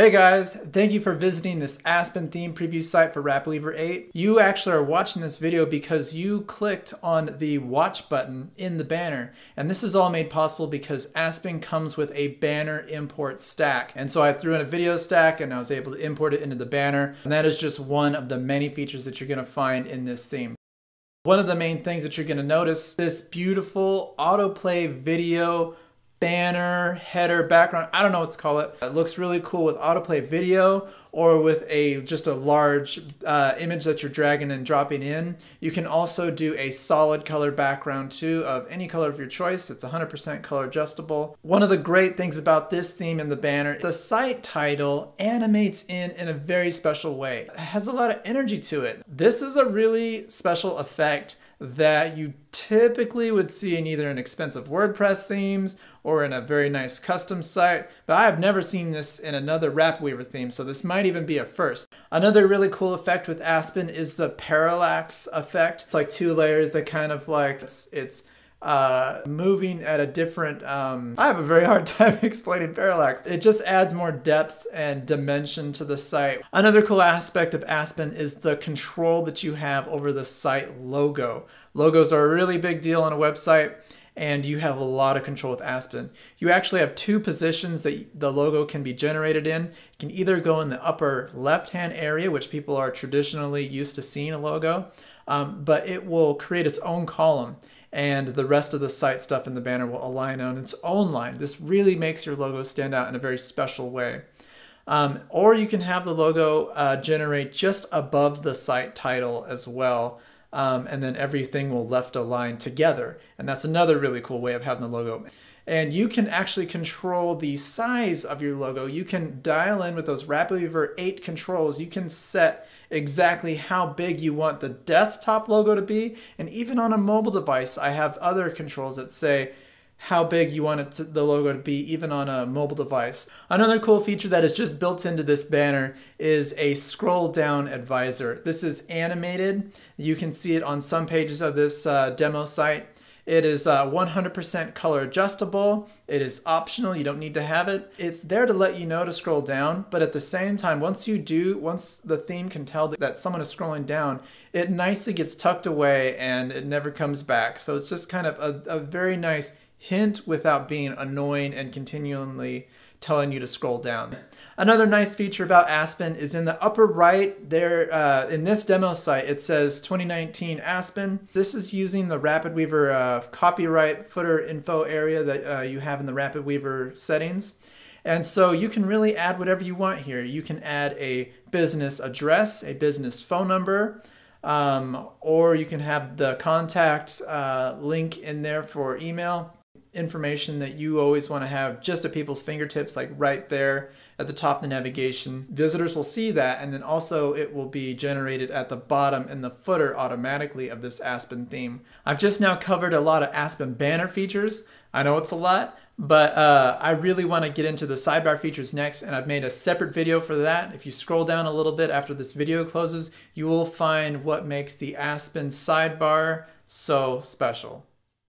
Hey guys, thank you for visiting this Aspen theme preview site for RapidWeaver 8. You actually are watching this video because you clicked on the watch button in the banner. And this is all made possible because Aspen comes with a banner import stack. And so I threw in a video stack and I was able to import it into the banner. And that is just one of the many features that you're gonna find in this theme. One of the main things that you're gonna notice, this beautiful autoplay video banner, header, background, I don't know what to call it. It looks really cool with autoplay video or with a just a large uh, image that you're dragging and dropping in. You can also do a solid color background too of any color of your choice. It's 100% color adjustable. One of the great things about this theme in the banner, the site title animates in in a very special way. It has a lot of energy to it. This is a really special effect that you typically would see in either an expensive WordPress themes or in a very nice custom site, but I have never seen this in another RapidWeaver theme, so this might even be a first. Another really cool effect with Aspen is the parallax effect. It's like two layers that kind of like, it's, it's uh, moving at a different, um, I have a very hard time explaining parallax. It just adds more depth and dimension to the site. Another cool aspect of Aspen is the control that you have over the site logo. Logos are a really big deal on a website and you have a lot of control with Aspen. You actually have two positions that the logo can be generated in. It can either go in the upper left-hand area, which people are traditionally used to seeing a logo, um, but it will create its own column and the rest of the site stuff in the banner will align on its own line. This really makes your logo stand out in a very special way. Um, or you can have the logo uh, generate just above the site title as well. Um, and then everything will left align together. And that's another really cool way of having the logo. And you can actually control the size of your logo. You can dial in with those RapidWeaver 8 controls. You can set exactly how big you want the desktop logo to be. And even on a mobile device, I have other controls that say how big you want to, the logo to be even on a mobile device. Another cool feature that is just built into this banner is a scroll down advisor. This is animated. You can see it on some pages of this uh, demo site. It is 100% uh, color adjustable. It is optional. You don't need to have it. It's there to let you know to scroll down, but at the same time, once you do, once the theme can tell that someone is scrolling down, it nicely gets tucked away and it never comes back. So it's just kind of a, a very nice hint without being annoying and continually telling you to scroll down. Another nice feature about Aspen is in the upper right there, uh, in this demo site, it says 2019 Aspen. This is using the RapidWeaver uh, copyright footer info area that uh, you have in the RapidWeaver settings. And so you can really add whatever you want here. You can add a business address, a business phone number, um, or you can have the contact uh, link in there for email information that you always want to have just at people's fingertips, like right there at the top of the navigation. Visitors will see that, and then also it will be generated at the bottom in the footer automatically of this Aspen theme. I've just now covered a lot of Aspen banner features. I know it's a lot, but uh, I really want to get into the sidebar features next, and I've made a separate video for that. If you scroll down a little bit after this video closes, you will find what makes the Aspen sidebar so special.